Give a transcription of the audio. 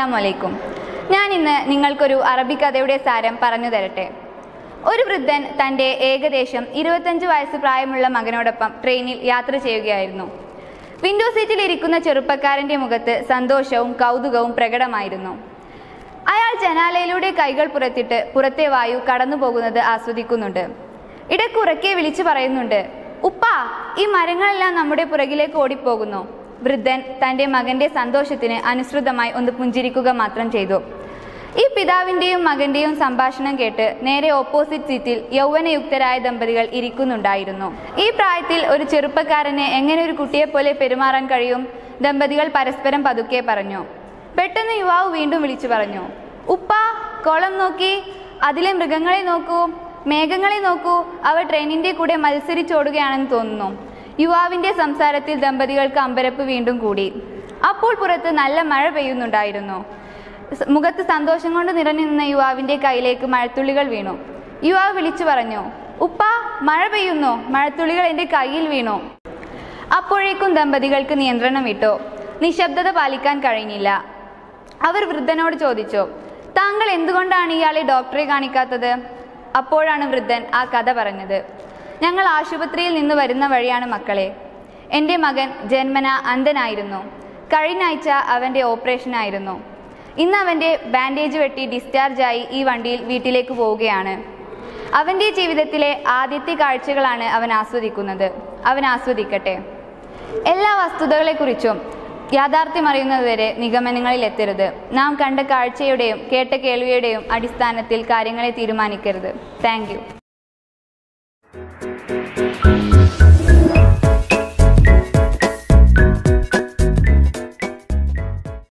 അസ്സാം വലൈക്കും ഞാൻ ഇന്ന് നിങ്ങൾക്കൊരു അറബി കഥയുടെ സാരം പറഞ്ഞു തരട്ടെ. ഒരു വൃദ്ധൻ തന്റെ ഏകദേശം ഇരുപത്തഞ്ച് വയസ്സ് പ്രായമുള്ള മകനോടൊപ്പം ട്രെയിനിൽ യാത്ര ചെയ്യുകയായിരുന്നു. വിൻഡോ സീറ്റിൽ ഇരിക്കുന്ന ചെറുപ്പക്കാരന്റെ മുഖത്ത് സന്തോഷവും കൗതുകവും പ്രകടമായിരുന്നു. അയാൾ ജനാലയിലൂടെ കൈകൾ പുറത്തിട്ട് പുറത്തെ വായു കടന്നു പോകുന്നത് ആസ്വദിക്കുന്നുണ്ട്. ഇടയ്ക്കുറക്കെ വിളിച്ചു പറയുന്നുണ്ട് ഉപ്പാ ഈ മരങ്ങളെല്ലാം നമ്മുടെ പുറകിലേക്ക് ഓടിപ്പോകുന്നു. വൃദ്ധൻ തന്റെ മകന്റെ സന്തോഷത്തിന് അനുസൃതമായി ഒന്ന് പുഞ്ചിരിക്കുക മാത്രം ചെയ്തു. ഈ പിതാവിന്റെയും മകന്റെയും സംഭാഷണം കേട്ട് നേരെ ഓപ്പോസിറ്റ് സീറ്റിൽ യൗവനയുക്തരായ ദമ്പതികൾ ഇരിക്കുന്നുണ്ടായിരുന്നു. ഈ പ്രായത്തിൽ ഒരു ചെറുപ്പക്കാരനെ എങ്ങനെ ഒരു കുട്ടിയെപ്പോലെ പെരുമാറാൻ കഴിയും? ദമ്പതികൾ പരസ്പരം പതുക്കെ പറഞ്ഞു. പെട്ടെന്ന് യുവാവ് വീണ്ടും വിളിച്ചു പറഞ്ഞു. ഉപ്പ കോളം നോക്കി. അതിലെ മൃഗങ്ങളെ നോക്കൂ. മേഘങ്ങളെ നോക്കൂ. അവ ട്രെയിനിന്റെ കൂടെ മത്സരിച്ചോടുകയാണെന്ന് തോന്നുന്നു. യുവാവിന്റെ സംസാരത്തിൽ ദമ്പതികൾക്ക് അമ്പരപ്പ് വീണ്ടും കൂടി. അപ്പോൾ പുറത്ത് നല്ല മഴ പെയ്യുന്നുണ്ടായിരുന്നു. മുഖത്ത് സന്തോഷം കൊണ്ട് നിറഞ്ഞു നിന്ന യുവാവിന്റെ കയ്യിലേക്ക് മഴത്തുള്ളികൾ വീണു. യുവാവ് വിളിച്ചു പറഞ്ഞു ഉപ്പ മഴ പെയ്യുന്നു. മഴത്തുള്ളികൾ എന്റെ കയ്യിൽ വീണു. അപ്പോഴേക്കും ദമ്പതികൾക്ക് നിയന്ത്രണം വിട്ടു. നിശബ്ദത പാലിക്കാൻ കഴിഞ്ഞില്ല. അവർ വൃദ്ധനോട് ചോദിച്ചു താങ്കൾ എന്തുകൊണ്ടാണ് ഇയാളെ ഡോക്ടറെ കാണിക്കാത്തത്? അപ്പോഴാണ് വൃദ്ധൻ ആ കഥ പറഞ്ഞത്. ഞങ്ങൾ ആശുപത്രിയിൽ നിന്ന് വരുന്ന വഴിയാണ് മക്കളെ. എന്റെ മകൻ ജന്മന അന്ധനായിരുന്നു. കഴിഞ്ഞ ആഴ്ച അവന്റെ ഓപ്പറേഷനായിരുന്നു ഇന്ന് അവന്റെ ബാൻഡേജ് വെട്ടി ഡിസ്ചാർജായി ഈ വണ്ടിയിൽ വീട്ടിലേക്ക് പോവുകയാണ്. അവന്റെ ജീവിതത്തിലെ ആദ്യത്തെ കാഴ്ചകളാണ് അവൻ ആസ്വദിക്കുന്നത്. അവൻ ആസ്വദിക്കട്ടെ. എല്ലാ വസ്തുതകളെക്കുറിച്ചും യാഥാർത്ഥ്യം അറിയുന്നതുവരെ നിഗമനങ്ങളിൽ എത്തരുത്. നാം കണ്ട കാഴ്ചയുടെയും കേട്ട കേൾവിയുടെയും അടിസ്ഥാനത്തിൽ കാര്യങ്ങളെ തീരുമാനിക്കരുത്. Thank Thank you.